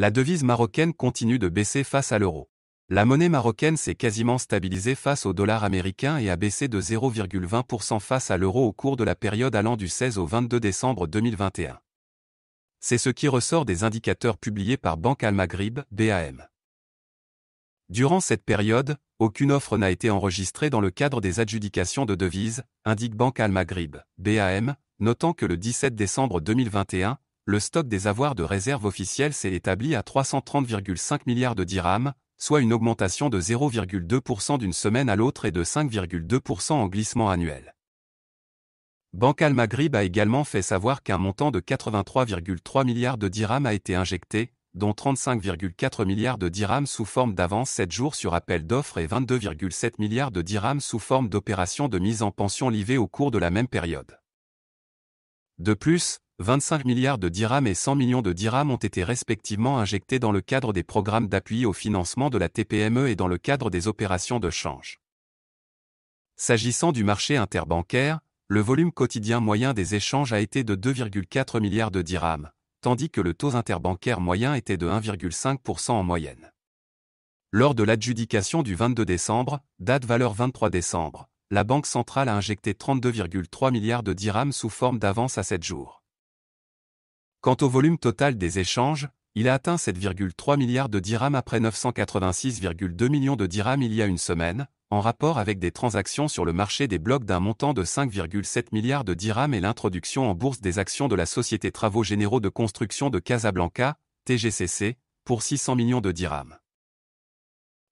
La devise marocaine continue de baisser face à l'euro. La monnaie marocaine s'est quasiment stabilisée face au dollar américain et a baissé de 0,20% face à l'euro au cours de la période allant du 16 au 22 décembre 2021. C'est ce qui ressort des indicateurs publiés par Banque Al-Maghrib, BAM. Durant cette période, aucune offre n'a été enregistrée dans le cadre des adjudications de devises, indique Banque Al-Maghrib, BAM, notant que le 17 décembre 2021, le stock des avoirs de réserve officielle s'est établi à 330,5 milliards de dirhams, soit une augmentation de 0,2% d'une semaine à l'autre et de 5,2% en glissement annuel. Banque Al-Maghrib a également fait savoir qu'un montant de 83,3 milliards de dirhams a été injecté, dont 35,4 milliards de dirhams sous forme d'avance 7 jours sur appel d'offres et 22,7 milliards de dirhams sous forme d'opérations de mise en pension livée au cours de la même période. De plus, 25 milliards de dirhams et 100 millions de dirhams ont été respectivement injectés dans le cadre des programmes d'appui au financement de la TPME et dans le cadre des opérations de change. S'agissant du marché interbancaire, le volume quotidien moyen des échanges a été de 2,4 milliards de dirhams, tandis que le taux interbancaire moyen était de 1,5% en moyenne. Lors de l'adjudication du 22 décembre, date valeur 23 décembre, la Banque centrale a injecté 32,3 milliards de dirhams sous forme d'avance à 7 jours. Quant au volume total des échanges, il a atteint 7,3 milliards de dirhams après 986,2 millions de dirhams il y a une semaine, en rapport avec des transactions sur le marché des blocs d'un montant de 5,7 milliards de dirhams et l'introduction en bourse des actions de la Société Travaux Généraux de Construction de Casablanca, TGCC, pour 600 millions de dirhams.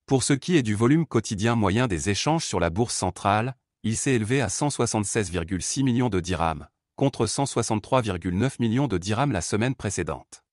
Pour ce qui est du volume quotidien moyen des échanges sur la bourse centrale, il s'est élevé à 176,6 millions de dirhams, contre 163,9 millions de dirhams la semaine précédente.